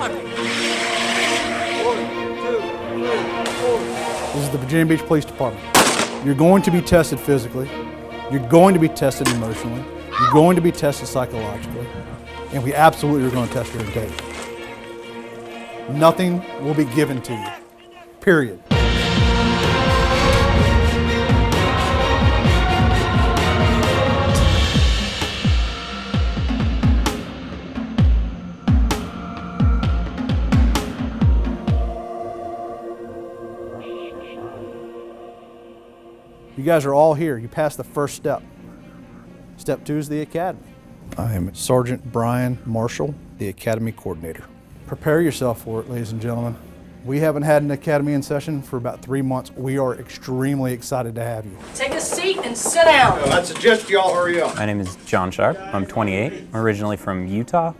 This is the Virginia Beach Police Department. You're going to be tested physically. You're going to be tested emotionally. You're going to be tested psychologically. And we absolutely are going to test your integrity. Nothing will be given to you. Period. You guys are all here. You passed the first step. Step two is the academy. I am Sergeant Brian Marshall, the academy coordinator. Prepare yourself for it, ladies and gentlemen. We haven't had an academy in session for about three months. We are extremely excited to have you. Take a seat and sit down. I suggest y'all hurry up. My name is John Sharp. I'm 28. I'm originally from Utah.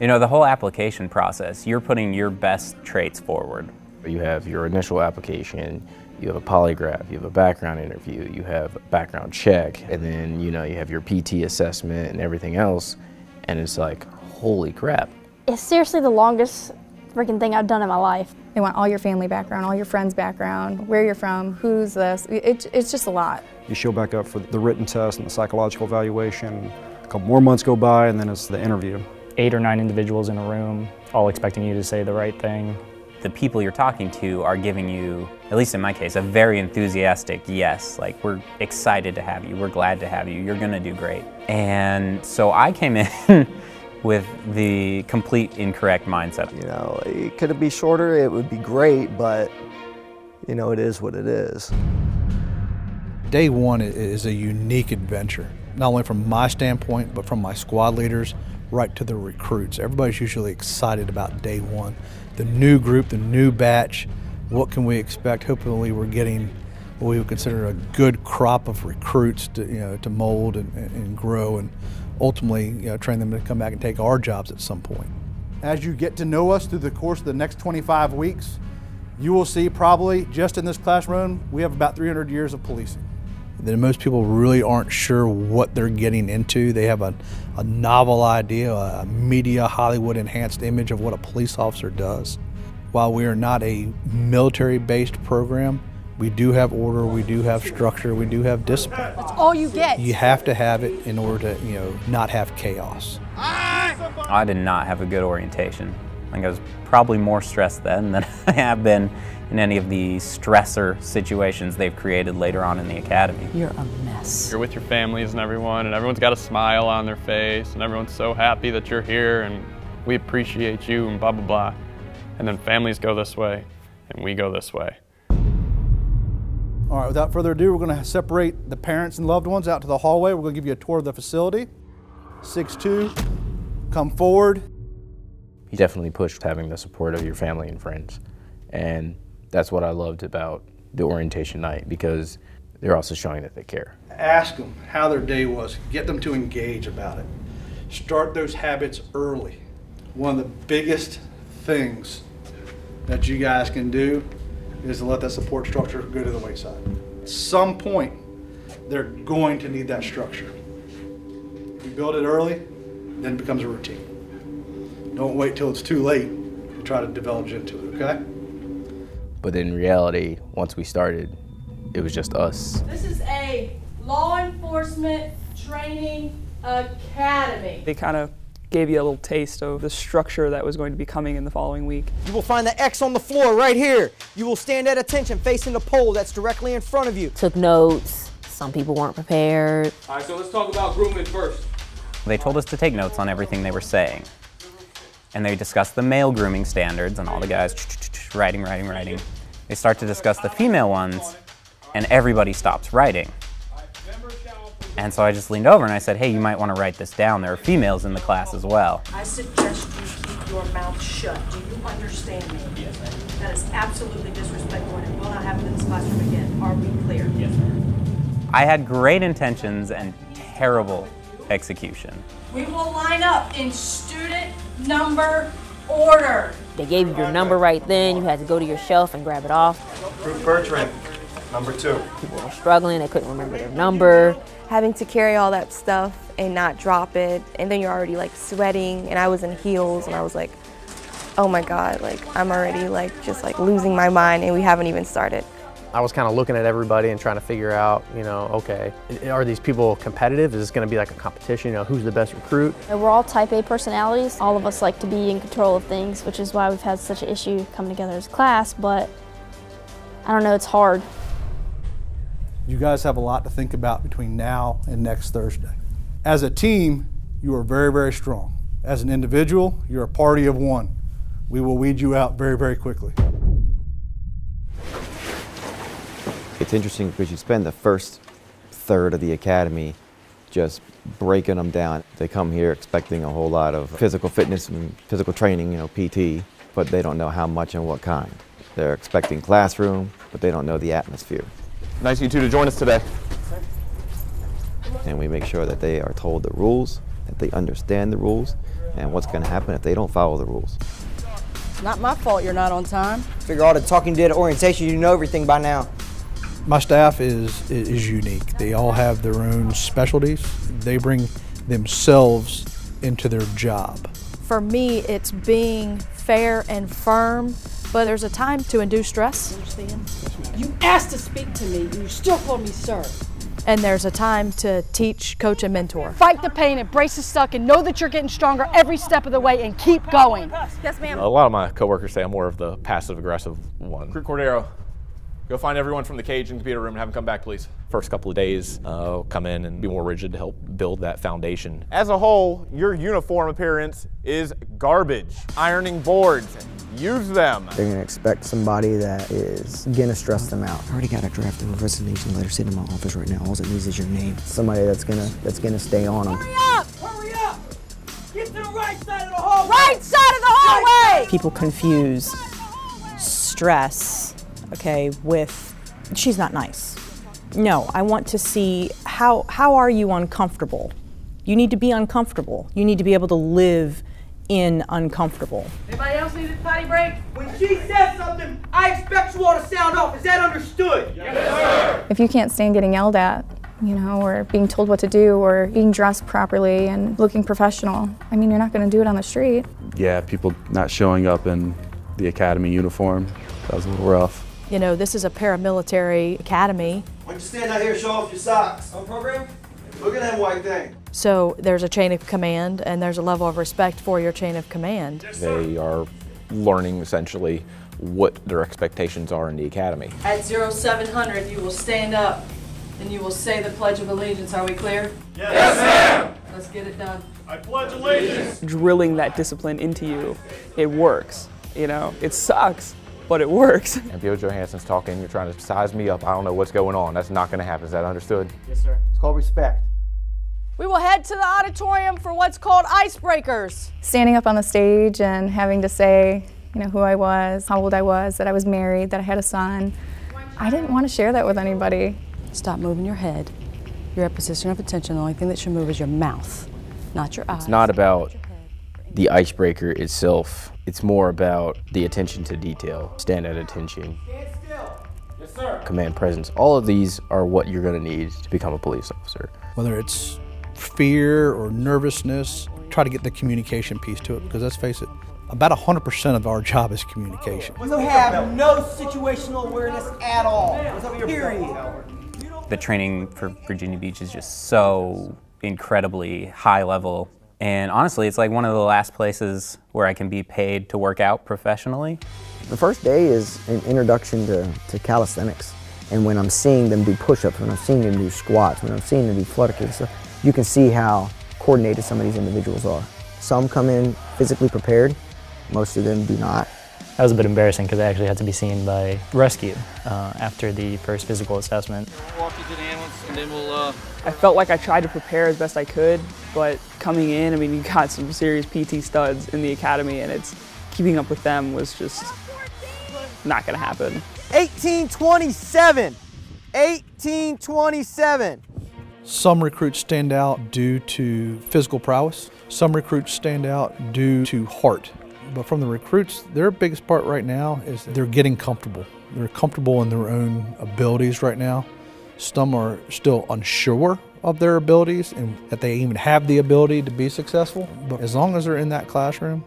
You know, the whole application process, you're putting your best traits forward. You have your initial application, you have a polygraph, you have a background interview, you have a background check, and then you know you have your PT assessment and everything else, and it's like, holy crap. It's seriously the longest freaking thing I've done in my life. They want all your family background, all your friends' background, where you're from, who's this. It, it's just a lot. You show back up for the written test and the psychological evaluation. A couple more months go by, and then it's the interview. Eight or nine individuals in a room, all expecting you to say the right thing. The people you're talking to are giving you, at least in my case, a very enthusiastic yes. Like, we're excited to have you, we're glad to have you, you're gonna do great. And so I came in with the complete incorrect mindset. You know, it could be shorter, it would be great, but you know, it is what it is. Day one is a unique adventure, not only from my standpoint, but from my squad leaders right to the recruits. Everybody's usually excited about day one. The new group, the new batch, what can we expect? Hopefully we're getting what we would consider a good crop of recruits to, you know, to mold and, and grow and ultimately you know, train them to come back and take our jobs at some point. As you get to know us through the course of the next 25 weeks, you will see probably just in this classroom, we have about 300 years of policing. Then most people really aren't sure what they're getting into. They have a, a novel idea, a media Hollywood enhanced image of what a police officer does. While we are not a military based program, we do have order, we do have structure, we do have discipline. That's all you get. You have to have it in order to, you know, not have chaos. I did not have a good orientation. I think I was probably more stressed then than I have been in any of the stressor situations they've created later on in the academy. You're a mess. You're with your families and everyone, and everyone's got a smile on their face, and everyone's so happy that you're here, and we appreciate you, and blah, blah, blah. And then families go this way, and we go this way. All right, without further ado, we're going to separate the parents and loved ones out to the hallway. We're going to give you a tour of the facility. 6-2, come forward. He definitely pushed having the support of your family and friends. And that's what I loved about the orientation night because they're also showing that they care. Ask them how their day was. Get them to engage about it. Start those habits early. One of the biggest things that you guys can do is to let that support structure go to the wayside. At some point, they're going to need that structure. If you build it early, then it becomes a routine. Don't wait till it's too late to try to develop into it, okay? But in reality, once we started, it was just us. This is a law enforcement training academy. They kind of gave you a little taste of the structure that was going to be coming in the following week. You will find the X on the floor right here. You will stand at attention facing the pole that's directly in front of you. Took notes. Some people weren't prepared. All right, so let's talk about grooming first. They told us to take notes on everything they were saying. And they discuss the male grooming standards, and all the guys writing, writing, writing. They start to discuss the female ones, and everybody stops writing. And so I just leaned over and I said, hey, you might want to write this down. There are females in the class as well. I suggest you keep your mouth shut. Do you understand me? Yes, ma'am. That is absolutely disrespectful and it will not happen in this classroom again. Are we clear? Yes, ma'am. I had great intentions and terrible execution. We will line up in student number order. They gave you your number right then. You had to go to your shelf and grab it off. Group Bertrand, number two. People were struggling. They couldn't remember their number. Having to carry all that stuff and not drop it, and then you're already like sweating, and I was in heels, and I was like, oh my God, like I'm already like just like losing my mind and we haven't even started. I was kind of looking at everybody and trying to figure out, you know, okay, are these people competitive? Is this going to be like a competition? You know, who's the best recruit? We're all type A personalities. All of us like to be in control of things, which is why we've had such an issue coming together as a class, but I don't know, it's hard. You guys have a lot to think about between now and next Thursday. As a team, you are very, very strong. As an individual, you're a party of one. We will weed you out very, very quickly. It's interesting because you spend the first third of the academy just breaking them down. They come here expecting a whole lot of physical fitness and physical training, you know, PT, but they don't know how much and what kind. They're expecting classroom, but they don't know the atmosphere. Nice of you two to join us today. And we make sure that they are told the rules, that they understand the rules, and what's going to happen if they don't follow the rules. Not my fault you're not on time. Figure all the talking you did at orientation, you know everything by now. My staff is, is unique. They all have their own specialties. They bring themselves into their job. For me, it's being fair and firm, but there's a time to induce stress. You asked to speak to me, and you still call me sir. And there's a time to teach, coach, and mentor. Fight the pain, embrace the suck, and know that you're getting stronger every step of the way and keep going. Yes, ma'am. A lot of my coworkers say I'm more of the passive aggressive one. Recruit Cordero, go find everyone from the cage and computer room and have them come back, please. First couple of days, uh, come in and be more rigid to help build that foundation. As a whole, your uniform appearance is garbage. Ironing boards, use them. They're going to expect somebody that is going to stress them out. I already got a draft of a resignation letter sitting in my office right now. All it needs is your name. Somebody that's going to that's going to stay on them. Hurry up! Hurry up! Get to the right side of the hallway! Right side of the hallway! People confuse stress, okay, with she's not nice. No, I want to see how how are you uncomfortable? You need to be uncomfortable. You need to be able to live in uncomfortable. Anybody else need a potty break? When she says something, I expect you all to sound off. Is that understood? Yes, sir. If you can't stand getting yelled at, you know, or being told what to do, or being dressed properly and looking professional, I mean, you're not going to do it on the street. Yeah, people not showing up in the academy uniform, that was a little rough. You know, this is a paramilitary academy, Why don't you stand out here and show off your socks? On program? Look at that white thing. so there's a chain of command and there's a level of respect for your chain of command. They are learning essentially what their expectations are in the academy. At 0700, you will stand up and you will say the Pledge of Allegiance. Are we clear? Yes, ma'am. Let's get it done. I pledge allegiance. Drilling that discipline into you, it works. You know, it sucks, but it works. And Bill Johansson's talking, you're trying to size me up. I don't know what's going on. That's not going to happen. Is that understood? Yes, sir. It's called respect. We will head to the auditorium for what's called icebreakers. Standing up on the stage and having to say, you know, who I was, how old I was, that I was married, that I had a son. I didn't want to share that with anybody. Stop moving your head. You're at position of attention. The only thing that should move is your mouth, not your eyes. It's not about the icebreaker itself. It's more about the attention to detail, stand at attention, Yes, sir. command presence. All of these are what you're going to need to become a police officer. Whether it's fear or nervousness, try to get the communication piece to it because let's face it, about 100% of our job is communication. You have no situational awareness at all. Period. The training for Virginia Beach is just so incredibly high level. And honestly, it's like one of the last places where I can be paid to work out professionally. The first day is an introduction to, to calisthenics. And when I'm seeing them do push-ups, when I'm seeing them do squats, when I'm seeing them do flutter kicks, you can see how coordinated some of these individuals are. Some come in physically prepared, most of them do not. That was a bit embarrassing because I actually had to be seen by rescue uh, after the first physical assessment. Walk you to the ambulance and then we'll, uh, I felt like I tried to prepare as best I could, but coming in, I mean, you got some serious PT studs in the academy, and it's keeping up with them was just not gonna happen. 1827. 1827. Some recruits stand out due to physical prowess. Some recruits stand out due to heart. But from the recruits, their biggest part right now is they're getting comfortable. They're comfortable in their own abilities right now. Some are still unsure of their abilities and that they even have the ability to be successful. But as long as they're in that classroom,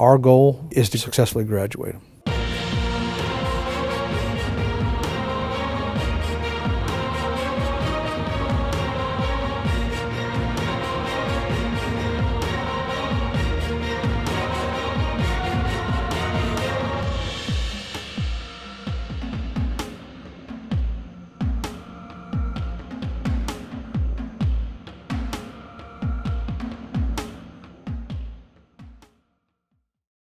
Our goal is to successfully graduate them.